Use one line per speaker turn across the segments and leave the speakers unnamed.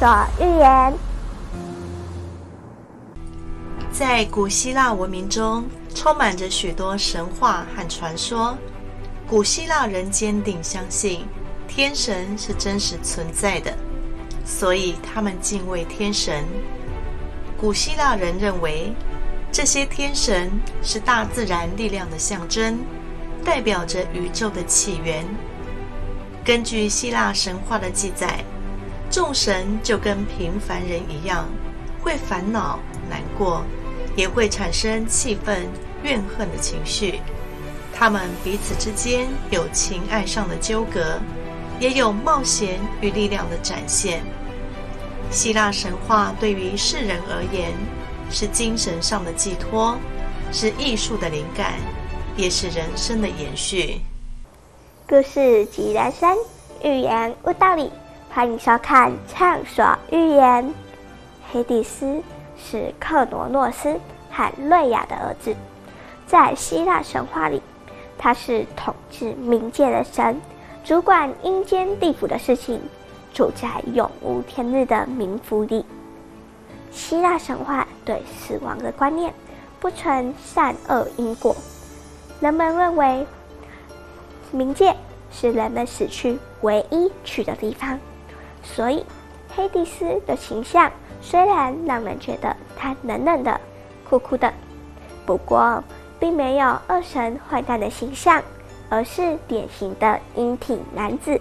《所欲言》。
在古希腊文明中，充满着许多神话和传说。古希腊人坚定相信天神是真实存在的，所以他们敬畏天神。古希腊人认为，这些天神是大自然力量的象征，代表着宇宙的起源。根据希腊神话的记载，众神就跟平凡人一样，会烦恼、难过，也会产生气愤、怨恨的情绪。他们彼此之间有情爱上的纠葛，也有冒险与力量的展现。希腊神话对于世人而言，是精神上的寄托，是艺术的灵感，也是人生的延续。
故事即人生，寓言无道理。欢迎收看《畅所欲言》。黑蒂斯是克罗诺斯和瑞亚的儿子，在希腊神话里，他是统治冥界的神，主管阴间地府的事情，住在永无天日的冥府里。希腊神话对死亡的观念不存善恶因果，人们认为。冥界是人们死去唯一去的地方，所以黑蒂斯的形象虽然让人觉得他冷冷的、酷酷的，不过并没有恶神坏蛋的形象，而是典型的英挺男子。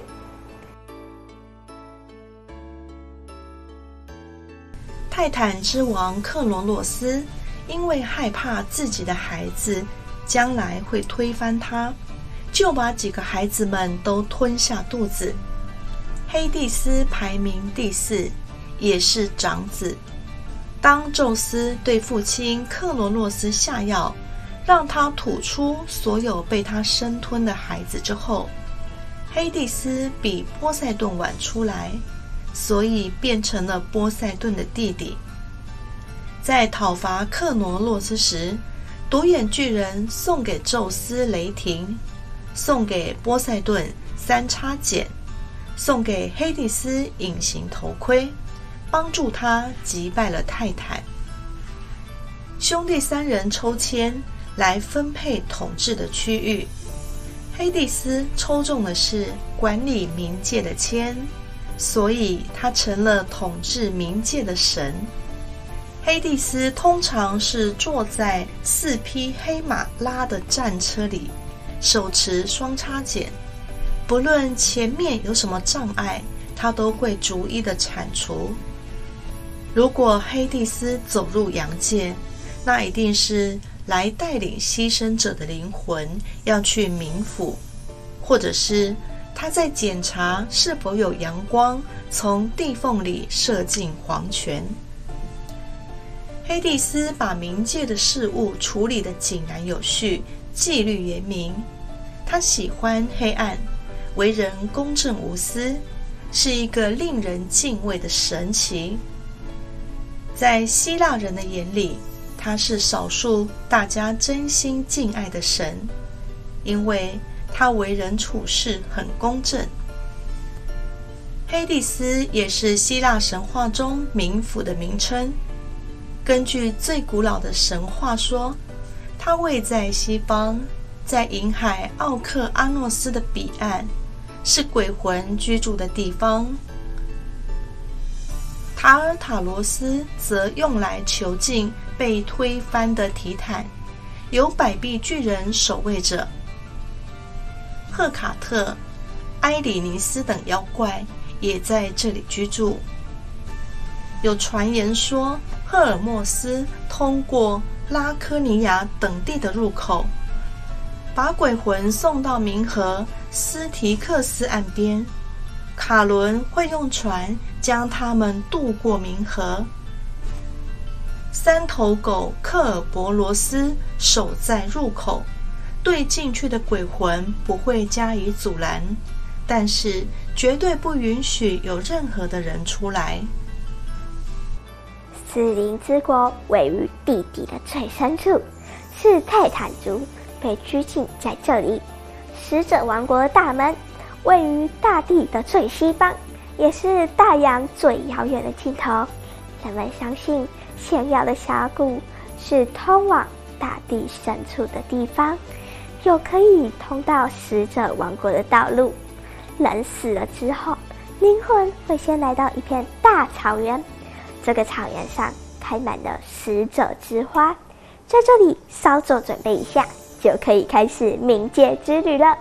泰坦之王克罗诺斯因为害怕自己的孩子将来会推翻他。就把几个孩子们都吞下肚子。黑蒂斯排名第四，也是长子。当宙斯对父亲克罗诺斯下药，让他吐出所有被他生吞的孩子之后，黑蒂斯比波塞顿晚出来，所以变成了波塞顿的弟弟。在讨伐克罗诺斯时，独眼巨人送给宙斯雷霆。送给波塞顿三叉戟，送给黑蒂斯隐形头盔，帮助他击败了泰坦。兄弟三人抽签来分配统治的区域，黑蒂斯抽中的是管理冥界的签，所以他成了统治冥界的神。黑蒂斯通常是坐在四匹黑马拉的战车里。手持双叉戟，不论前面有什么障碍，他都会逐一的铲除。如果黑蒂斯走入阳界，那一定是来带领牺牲者的灵魂要去冥府，或者是他在检查是否有阳光从地缝里射进黄泉。黑蒂斯把冥界的事物处理得井然有序。纪律严明，他喜欢黑暗，为人公正无私，是一个令人敬畏的神奇。在希腊人的眼里，他是少数大家真心敬爱的神，因为他为人处事很公正。黑蒂斯也是希腊神话中冥府的名称。根据最古老的神话说。他位在西方，在银海奥克阿诺斯的彼岸，是鬼魂居住的地方。塔尔塔罗斯则用来囚禁被推翻的提坦，有百臂巨人守卫着。赫卡特、埃里尼斯等妖怪也在这里居住。有传言说，赫尔墨斯通过。拉科尼亚等地的入口，把鬼魂送到冥河斯提克斯岸边。卡伦会用船将他们渡过冥河。三头狗克尔伯罗斯守在入口，对进去的鬼魂不会加以阻拦，但是绝对不允许有任何的人出来。
死灵之国位于地底的最深处，是泰坦族被拘禁在这里。死者王国的大门位于大地的最西方，也是大洋最遥远的尽头。人们相信，险要的峡谷是通往大地深处的地方，有可以通到死者王国的道路。人死了之后，灵魂会先来到一片大草原，这个草原上开满了死者之花，在这里稍作准备一下，就可以开始冥界之旅了。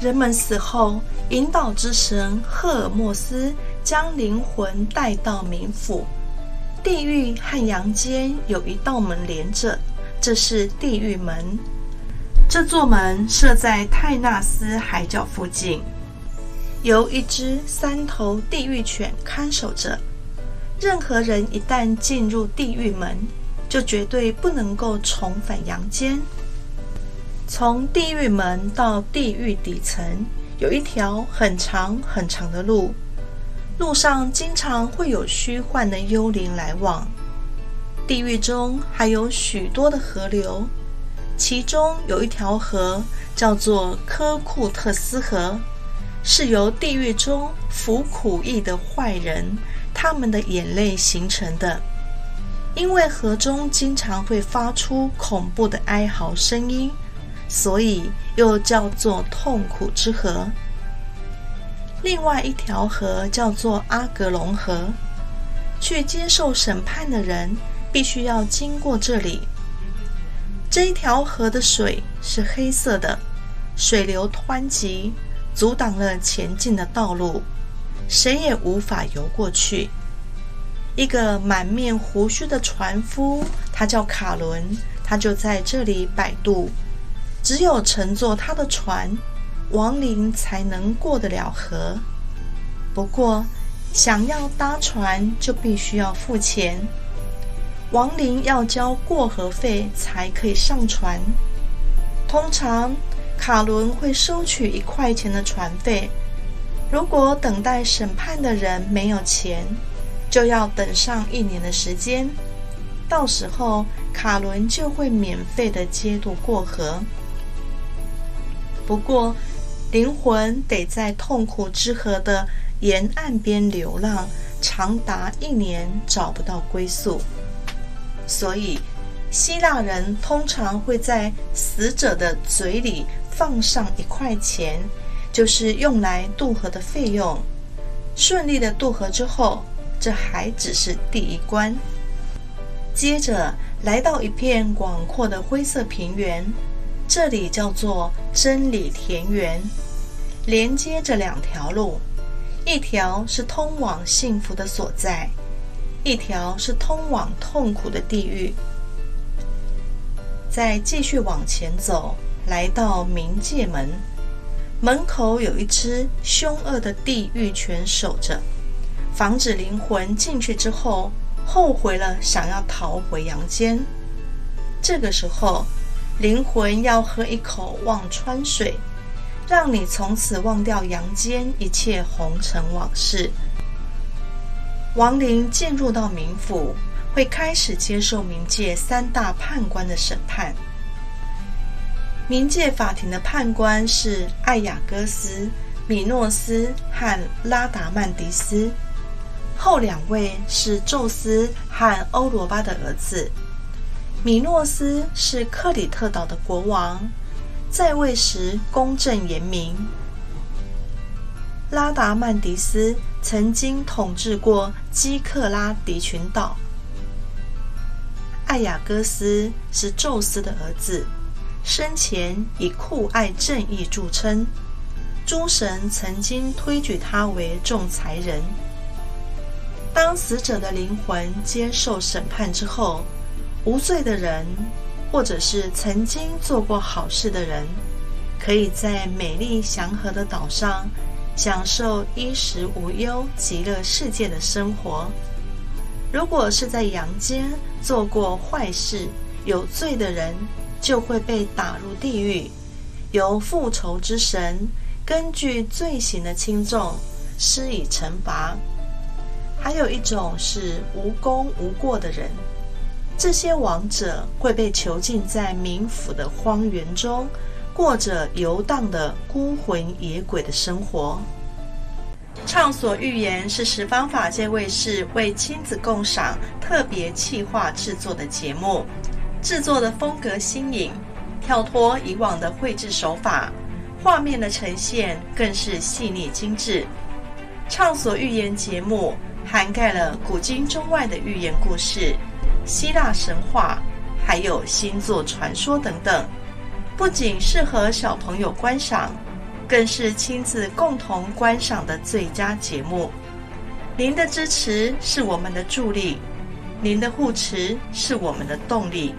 人们死后，引导之神赫尔墨斯将灵魂带到冥府。地狱和阳间有一道门连着，这是地狱门。这座门设在泰纳斯海角附近，由一只三头地狱犬看守着。任何人一旦进入地狱门，就绝对不能够重返阳间。从地狱门到地狱底层，有一条很长很长的路，路上经常会有虚幻的幽灵来往。地狱中还有许多的河流，其中有一条河叫做科库特斯河，是由地狱中服苦役的坏人他们的眼泪形成的。因为河中经常会发出恐怖的哀嚎声音。所以又叫做痛苦之河。另外一条河叫做阿格隆河，去接受审判的人必须要经过这里。这一条河的水是黑色的，水流湍急，阻挡了前进的道路，谁也无法游过去。一个满面胡须的船夫，他叫卡伦，他就在这里摆渡。只有乘坐他的船，亡灵才能过得了河。不过，想要搭船就必须要付钱，亡灵要交过河费才可以上船。通常，卡伦会收取一块钱的船费。如果等待审判的人没有钱，就要等上一年的时间。到时候，卡伦就会免费的接渡过河。不过，灵魂得在痛苦之河的沿岸边流浪，长达一年找不到归宿。所以，希腊人通常会在死者的嘴里放上一块钱，就是用来渡河的费用。顺利的渡河之后，这还只是第一关。接着来到一片广阔的灰色平原。这里叫做真理田园，连接着两条路，一条是通往幸福的所在，一条是通往痛苦的地狱。再继续往前走，来到冥界门，门口有一只凶恶的地狱犬守着，防止灵魂进去之后后悔了，想要逃回阳间。这个时候。灵魂要喝一口忘川水，让你从此忘掉阳间一切红尘往事。亡灵进入到冥府，会开始接受冥界三大判官的审判。冥界法庭的判官是艾雅戈斯、米诺斯和拉达曼迪斯，后两位是宙斯和欧罗巴的儿子。米诺斯是克里特岛的国王，在位时公正严明。拉达曼迪斯曾经统治过基克拉迪群岛。艾雅戈斯是宙斯的儿子，生前以酷爱正义著称，诸神曾经推举他为仲裁人。当死者的灵魂接受审判之后。无罪的人，或者是曾经做过好事的人，可以在美丽祥和的岛上享受衣食无忧、极乐世界的生活。如果是在阳间做过坏事、有罪的人，就会被打入地狱，由复仇之神根据罪行的轻重施以惩罚。还有一种是无功无过的人。这些亡者会被囚禁在冥府的荒原中，过着游荡的孤魂野鬼的生活。畅所欲言是十方法界卫视为亲子共赏特别企划制作的节目，制作的风格新颖，跳脱以往的绘制手法，画面的呈现更是细腻精致。畅所欲言节目涵盖了古今中外的寓言故事、希腊神话，还有星座传说等等，不仅适合小朋友观赏。更是亲子共同观赏的最佳节目。您的支持是我们的助力，您的护持是我们的动力。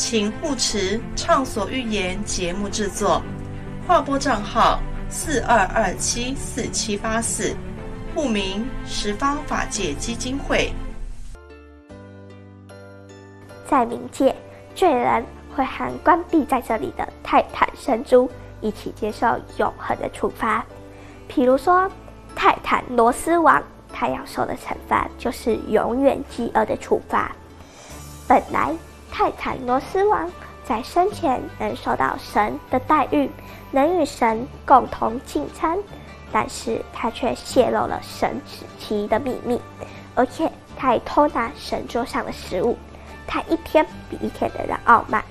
请护持《畅所欲言》节目制作，划拨账号四二二七四七八四，户名十方法界基金会。
在冥界，罪人会和关闭在这里的泰坦神珠。一起接受永恒的处罚，譬如说泰坦罗斯王，他要受的惩罚就是永远饥饿的处罚。本来泰坦罗斯王在生前能受到神的待遇，能与神共同进餐，但是他却泄露了神旨期的秘密，而且他还偷拿神桌上的食物，他一天比一天的让傲慢。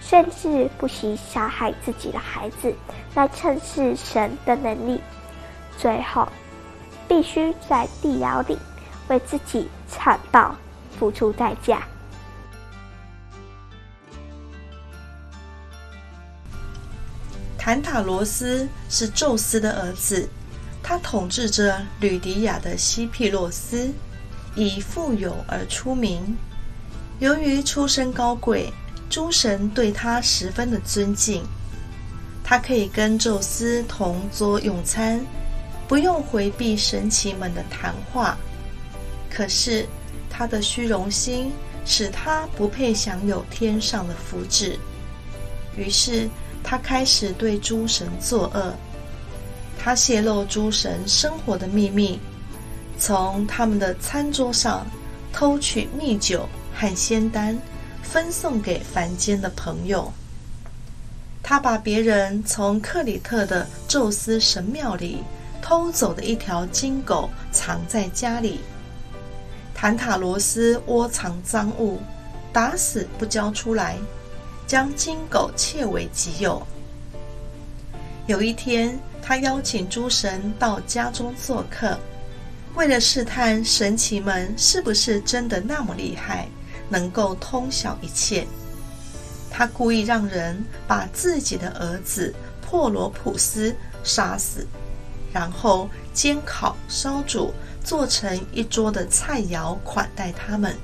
甚至不惜杀害自己的孩子，来测试神的能力。最后，必须在地牢里为自己残暴付出代价。
坦塔罗斯是宙斯的儿子，他统治着吕迪亚的西庇洛斯，以富有而出名。由于出身高贵。诸神对他十分的尊敬，他可以跟宙斯同桌用餐，不用回避神奇们的谈话。可是他的虚荣心使他不配享有天上的福祉，于是他开始对诸神作恶。他泄露诸神生活的秘密，从他们的餐桌上偷取蜜酒和仙丹。分送给凡间的朋友。他把别人从克里特的宙斯神庙里偷走的一条金狗藏在家里。坦塔罗斯窝藏赃物，打死不交出来，将金狗窃为己有。有一天，他邀请诸神到家中做客，为了试探神奇们是不是真的那么厉害。能够通晓一切，他故意让人把自己的儿子珀罗普斯杀死，然后煎烤烧煮，做成一桌的菜肴款待他们。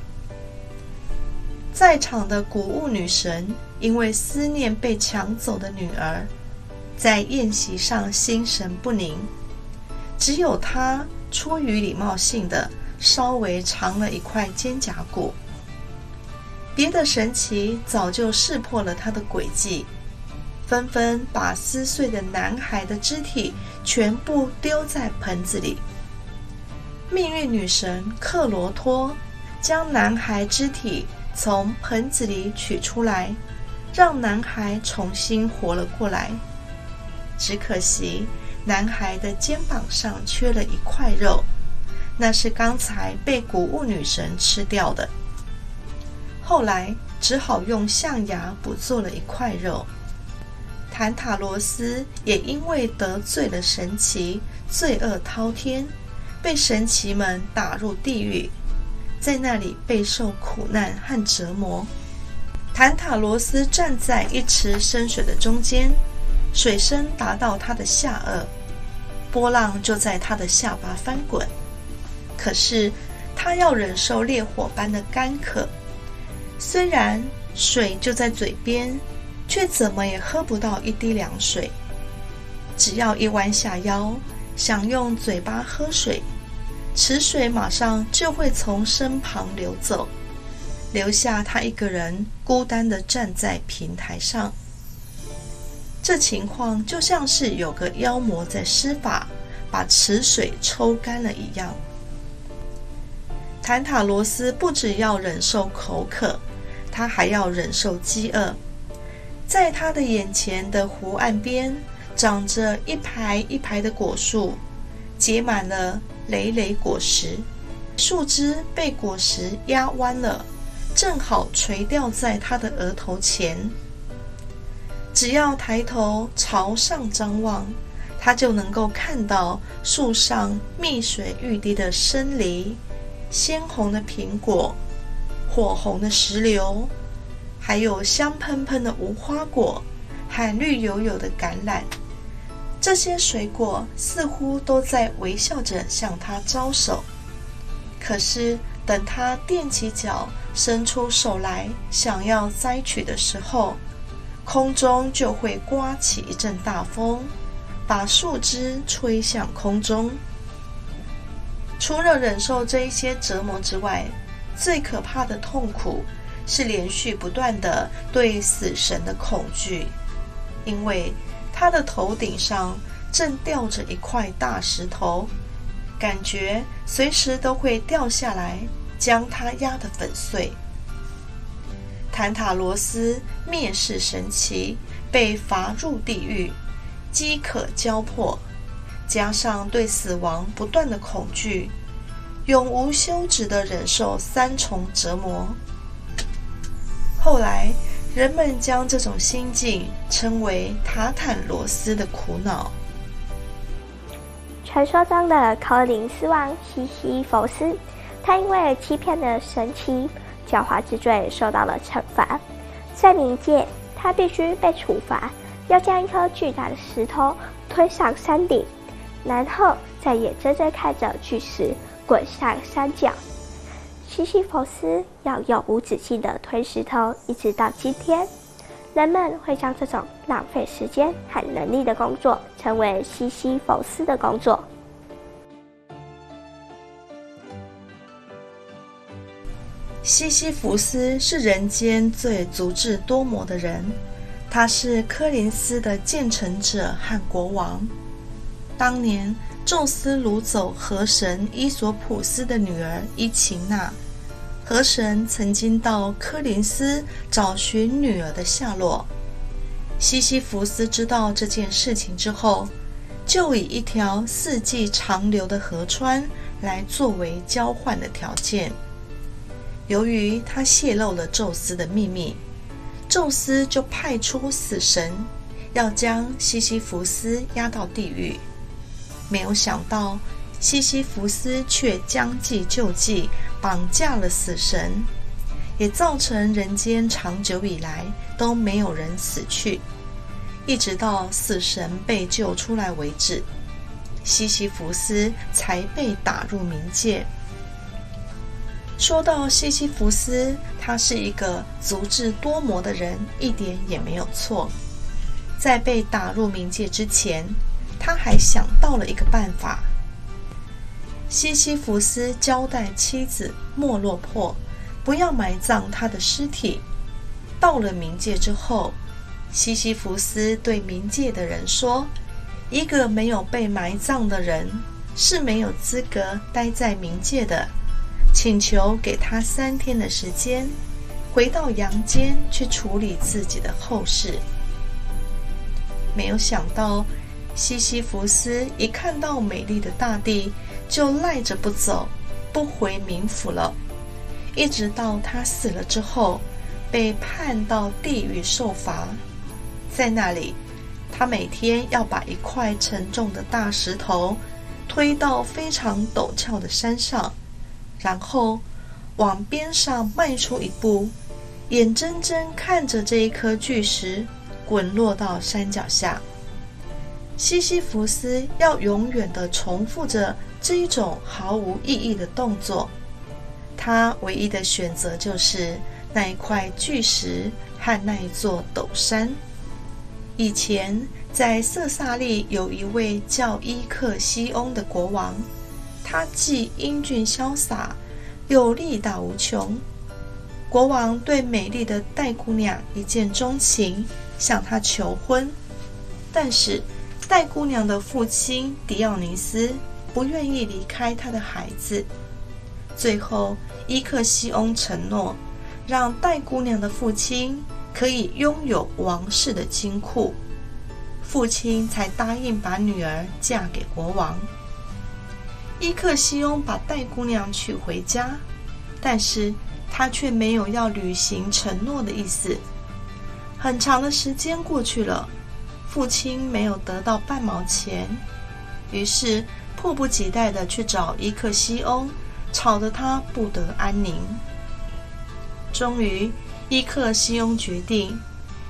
在场的谷物女神因为思念被抢走的女儿，在宴席上心神不宁，只有她出于礼貌性的稍微尝了一块肩胛骨。别的神奇早就识破了他的诡计，纷纷把撕碎的男孩的肢体全部丢在盆子里。命运女神克罗托将男孩肢体从盆子里取出来，让男孩重新活了过来。只可惜男孩的肩膀上缺了一块肉，那是刚才被谷物女神吃掉的。后来只好用象牙补做了一块肉。坦塔罗斯也因为得罪了神奇，罪恶滔天，被神奇们打入地狱，在那里备受苦难和折磨。坦塔罗斯站在一池深水的中间，水深达到他的下颚，波浪就在他的下巴翻滚。可是他要忍受烈火般的干渴。虽然水就在嘴边，却怎么也喝不到一滴凉水。只要一弯下腰，想用嘴巴喝水，池水马上就会从身旁流走，留下他一个人孤单的站在平台上。这情况就像是有个妖魔在施法，把池水抽干了一样。坦塔罗斯不只要忍受口渴。他还要忍受饥饿，在他的眼前的湖岸边，长着一排一排的果树，结满了累累果实，树枝被果实压弯了，正好垂吊在他的额头前。只要抬头朝上张望，他就能够看到树上蜜水欲滴的生梨，鲜红的苹果，火红的石榴。还有香喷喷的无花果和绿油油的橄榄，这些水果似乎都在微笑着向他招手。可是，等他踮起脚伸出手来想要摘取的时候，空中就会刮起一阵大风，把树枝吹向空中。除了忍受这一些折磨之外，最可怕的痛苦。是连续不断的对死神的恐惧，因为他的头顶上正吊着一块大石头，感觉随时都会掉下来，将他压得粉碎。坦塔罗斯蔑视神奇，被罚入地狱，饥渴交迫，加上对死亡不断的恐惧，永无休止的忍受三重折磨。后来，人们将这种心境称为塔坦罗斯的苦恼。
传说中的科林斯王西西弗斯，他因为欺骗了神奇狡猾之罪受到了惩罚。在冥界，他必须被处罚，要将一颗巨大的石头推上山顶，然后再眼睁睁看着巨石滚上山脚。西西弗斯要永无止境的推石头，一直到今天，人们会将这种浪费时间和能力的工作称为西西弗斯的工作。
西西弗斯是人间最足智多谋的人，他是柯林斯的建成者和国王。当年。宙斯掳走河神伊索普斯的女儿伊琴娜，河神曾经到科林斯找寻女儿的下落。西西弗斯知道这件事情之后，就以一条四季长流的河川来作为交换的条件。由于他泄露了宙斯的秘密，宙斯就派出死神，要将西西弗斯押到地狱。没有想到，西西弗斯却将计就计，绑架了死神，也造成人间长久以来都没有人死去，一直到死神被救出来为止，西西弗斯才被打入冥界。说到西西弗斯，他是一个足智多谋的人，一点也没有错。在被打入冥界之前。他还想到了一个办法。西西弗斯交代妻子莫洛珀不要埋葬他的尸体。到了冥界之后，西西弗斯对冥界的人说：“一个没有被埋葬的人是没有资格待在冥界的，请求给他三天的时间，回到阳间去处理自己的后事。”没有想到。西西弗斯一看到美丽的大地，就赖着不走，不回冥府了。一直到他死了之后，被判到地狱受罚。在那里，他每天要把一块沉重的大石头推到非常陡峭的山上，然后往边上迈出一步，眼睁睁看着这一颗巨石滚落到山脚下。西西弗斯要永远的重复着这一种毫无意义的动作，他唯一的选择就是那一块巨石和那一座陡山。以前在色萨利有一位叫伊克西翁的国王，他既英俊潇洒，又力大无穷。国王对美丽的戴姑娘一见钟情，向她求婚，但是。戴姑娘的父亲迪奥尼斯不愿意离开他的孩子，最后伊克西翁承诺让戴姑娘的父亲可以拥有王室的金库，父亲才答应把女儿嫁给国王。伊克西翁把戴姑娘娶回家，但是他却没有要履行承诺的意思。很长的时间过去了，父亲没有得到半毛钱，于是迫不及待的去找伊克西翁，吵得他不得安宁。终于，伊克西翁决定，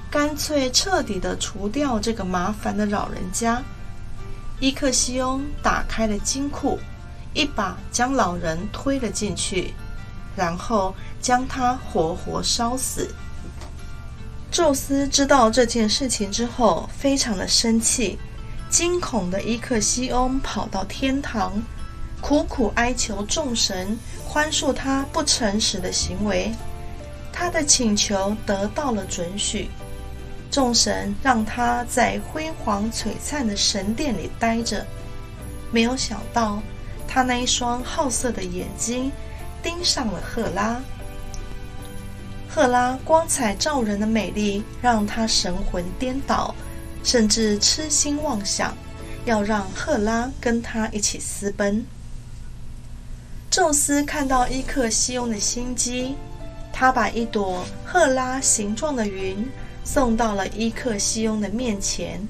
干脆彻底的除掉这个麻烦的老人家。伊克西翁打开了金库，一把将老人推了进去，然后将他活活烧死。宙斯知道这件事情之后，非常的生气，惊恐的伊克西翁跑到天堂，苦苦哀求众神宽恕他不诚实的行为。他的请求得到了准许，众神让他在辉煌璀璨的神殿里待着。没有想到，他那一双好色的眼睛盯上了赫拉。赫拉光彩照人的美丽让他神魂颠倒，甚至痴心妄想要让赫拉跟他一起私奔。宙斯看到伊克西翁的心机。他把一朵赫拉形状的云送到了伊克西翁的面前，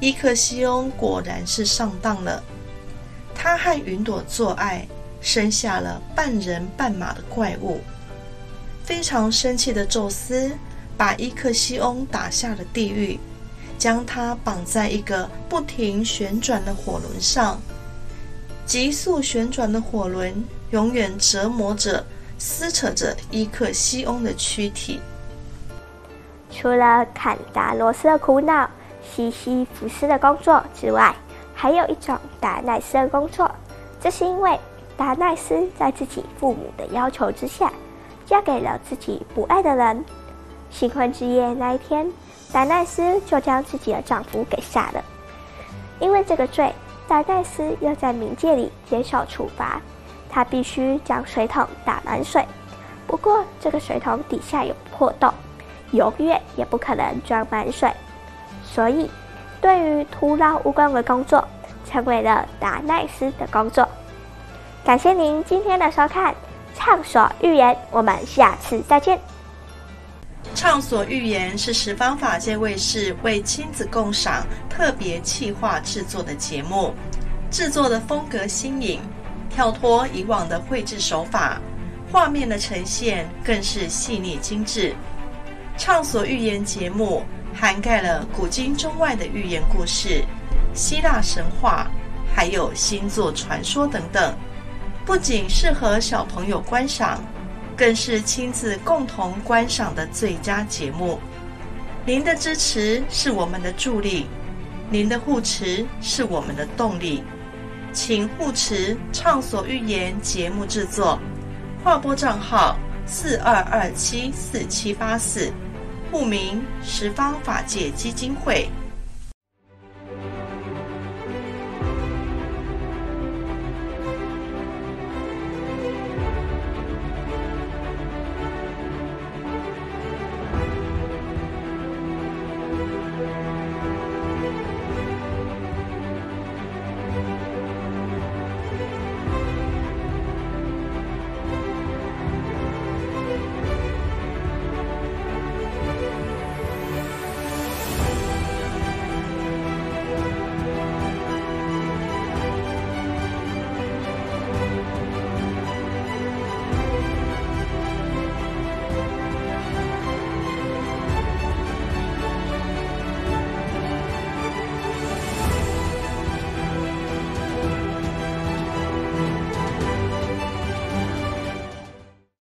伊克西翁果然是上当了。他和云朵做爱，生下了半人半马的怪物。非常生气的宙斯把伊克西翁打下了地狱，将他绑在一个不停旋转的火轮上。急速旋转的火轮永远折磨着。撕扯着伊克西翁的躯体。
除了坎达罗斯的苦恼、西西弗斯的工作之外，还有一种达奈斯的工作。这是因为达奈斯在自己父母的要求之下，嫁给了自己不爱的人。新婚之夜那一天，达奈斯就将自己的丈夫给杀了。因为这个罪，达奈斯要在冥界里接受处罚。他必须将水桶打满水，不过这个水桶底下有破洞，永远也不可能装满水。所以，对于徒劳无功的工作，成为了达奈斯的工作。感谢您今天的收看，畅所欲言，我们下次再见。
畅所欲言是十方法界卫视为亲子共赏特别企划制作的节目，制作的风格新颖。跳脱以往的绘制手法，画面的呈现更是细腻精致。畅所欲言节目涵盖了古今中外的寓言故事、希腊神话，还有星座传说等等，不仅适合小朋友观赏，更是亲子共同观赏的最佳节目。您的支持是我们的助力，您的护持是我们的动力。请护持畅所欲言节目制作，划拨账号四二二七四七八四，户名十方法界基金会。